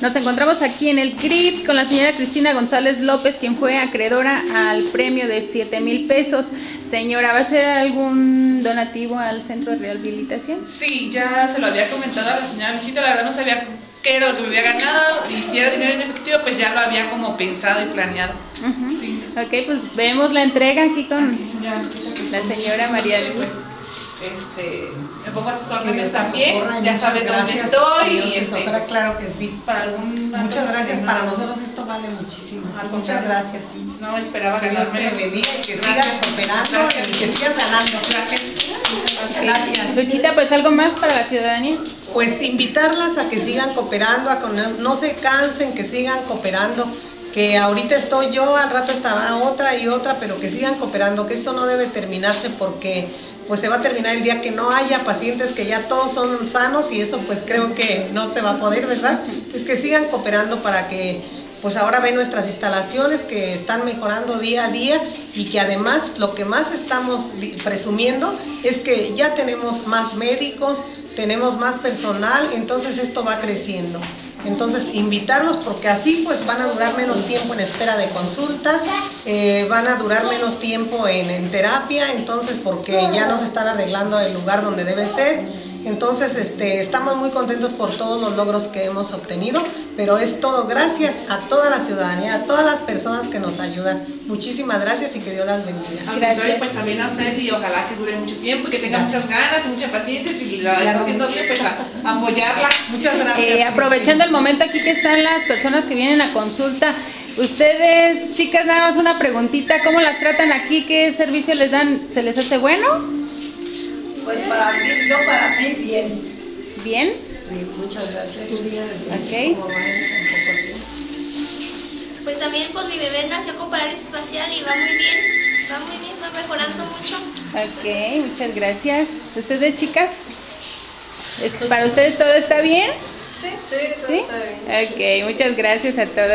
Nos encontramos aquí en el CRIP con la señora Cristina González López, quien fue acreedora al premio de 7 mil pesos. Señora, ¿va a ser algún donativo al centro de rehabilitación? Sí, ya se lo había comentado a la señora Luchita, la verdad no sabía qué era lo que me había ganado y si era dinero en efectivo, pues ya lo había como pensado y planeado. Ujú. Sí. Ok, pues vemos la entrega aquí con Señora la señora María Luz. Este, me pongo a sus Que órdenes también, ya muchas sabe dónde gracias, estoy que Dios y te este, socorra, claro que sí. para algún Muchas gracias, para nosotros esto vale muchísimo. Al Muchas gracias. sí. No esperaba Que Dios te ganarme. bendiga y que Gracias. sigas cooperando Gracias. y que sigas ganando. Gracias. Gracias. Luchita, pues algo más para la ciudadanía. Pues invitarlas a que sigan cooperando, a que no se cansen, que sigan cooperando, que ahorita estoy yo, al rato estará otra y otra, pero que sigan cooperando, que esto no debe terminarse porque pues se va a terminar el día que no haya pacientes que ya todos son sanos y eso pues creo que no se va a poder, ¿verdad? Pues que sigan cooperando para que pues ahora ven nuestras instalaciones que están mejorando día a día y que además lo que más estamos presumiendo es que ya tenemos más médicos, tenemos más personal, entonces esto va creciendo. Entonces invitarlos porque así pues van a durar menos tiempo en espera de consulta, eh, van a durar menos tiempo en, en terapia, entonces porque ya nos están arreglando el lugar donde debe ser. Entonces, este, estamos muy contentos por todos los logros que hemos obtenido, pero es todo gracias a toda la ciudadanía, a todas las personas que nos ayudan. Muchísimas gracias y que Dios las bendiga. Al Gracias. pues también a ustedes y ojalá que dure mucho tiempo y que tenga Gracias. muchas ganas y mucha paciencia y la Claro. haciendo bien, pues a, a apoyarla. Muchas gracias. Eh, aprovechando el momento aquí que están las personas que vienen a consulta, ustedes, chicas, nada más una preguntita, ¿cómo las tratan aquí? ¿Qué servicio les dan? ¿Se les hace bueno? Pues para mí, yo para mí bien. ¿Bien? Muchas gracias. Ok. Pues también pues mi bebé nació con parálisis facial y va muy bien, va muy bien, va mejorando mucho. Ok, muchas gracias. ¿Ustedes, chicas? ¿Es- ¿Para ustedes todo está bien? Sí, sí, todo ¿Sí? está bien. Ok, muchas gracias a todas.